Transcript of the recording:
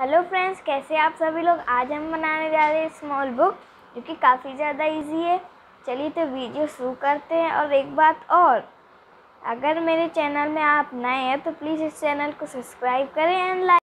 Hello friends, कैसे आप सभी लोग? आज हम बनाने जा रहे हैं स्मॉल बुक, जो कि काफ़ी ज़्यादा इजी है। चलिए तो वीडियो शुरू करते हैं। और एक बात और, अगर मेरे चैनल में आप नए हैं तो प्लीज़ इस चैनल को सब्सक्राइब करें एंड लाइक